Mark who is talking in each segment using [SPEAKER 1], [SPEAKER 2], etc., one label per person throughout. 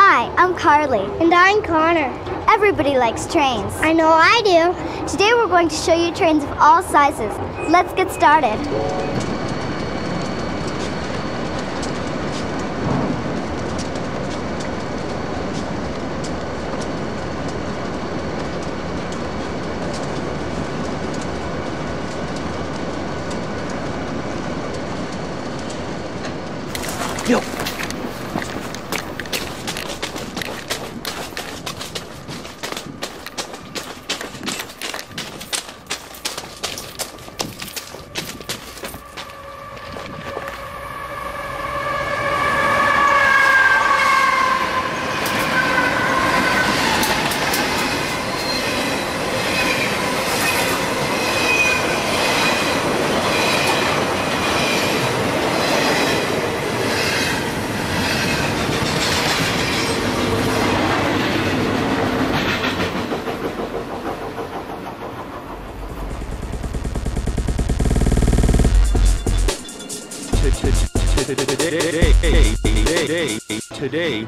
[SPEAKER 1] Hi, I'm Carly.
[SPEAKER 2] And I'm Connor.
[SPEAKER 1] Everybody likes trains.
[SPEAKER 2] I know I do.
[SPEAKER 1] Today we're going to show you trains of all sizes. Let's get started.
[SPEAKER 3] Today, today, today, today,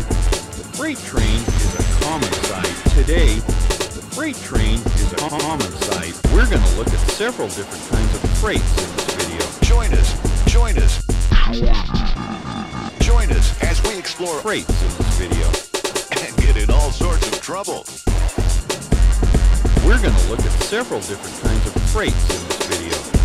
[SPEAKER 3] the freight train is a common sight. Today, the freight train is a common sight. We're going to look at several different kinds of freights in this video.
[SPEAKER 4] Join us, join us, join us as we explore
[SPEAKER 3] Freights in this video.
[SPEAKER 4] and get in all sorts of trouble.
[SPEAKER 3] We're going to look at several different kinds of freights in this video.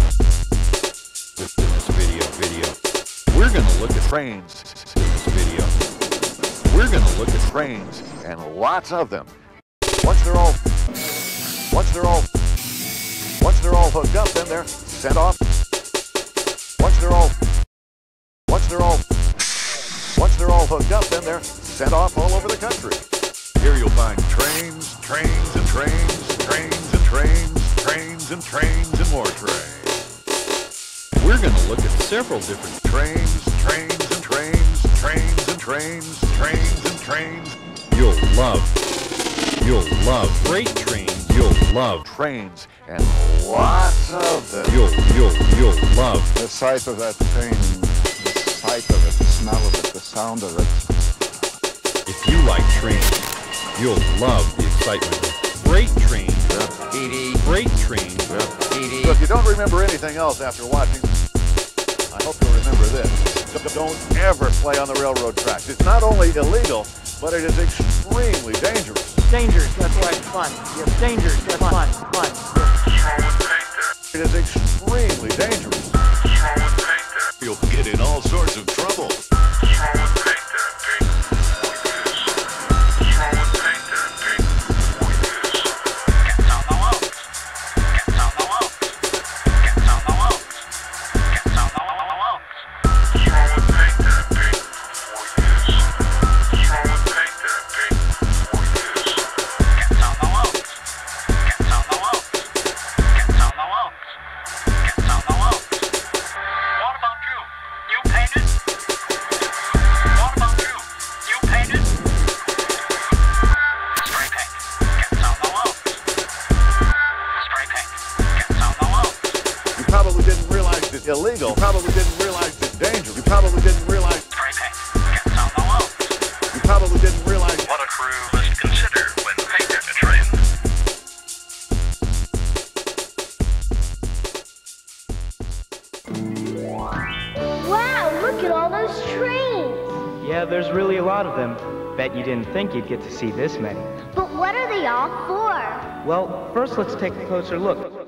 [SPEAKER 3] To look at
[SPEAKER 4] Trains,
[SPEAKER 3] in this video. We're to look at
[SPEAKER 4] trains, and lots of them. Once they're all, once they're all, once they're all hooked up, then they're sent off. Once they're all, once they're all, once they're all hooked up, then they're sent off all over the country. Here you'll find trains, trains and trains, trains and trains, trains and trains and more trains.
[SPEAKER 3] We're going to look at several different
[SPEAKER 4] Trains, trains and trains, trains and trains, trains and trains,
[SPEAKER 3] You'll love. You'll love freight trains. You'll love.
[SPEAKER 4] trains, and lots of them.
[SPEAKER 3] You'll you'll you'll love.
[SPEAKER 5] The sight of that train, the sight of it, the smell of it, the sound of it.
[SPEAKER 3] If you like trains, you'll love the excitement of freight trains. Freight trains.
[SPEAKER 4] So if you don't remember anything else after watching, I hope you'll remember this. Don't ever play on the railroad tracks. It's not only illegal, but it is extremely dangerous.
[SPEAKER 6] Dangerous, that's why it's fun. Yes, dangerous, that's fun, fun.
[SPEAKER 4] It is extremely dangerous. Illegal. You probably didn't realize it's dangerous. You probably didn't realize.
[SPEAKER 7] Spray paint. Gets on the walls.
[SPEAKER 4] You probably didn't realize.
[SPEAKER 7] What a crew must consider when they painting a train.
[SPEAKER 2] Wow, look at all those trains.
[SPEAKER 6] Yeah, there's really a lot of them. Bet you didn't think you'd get to see this many.
[SPEAKER 2] But what are they all for?
[SPEAKER 6] Well, first let's take a closer look.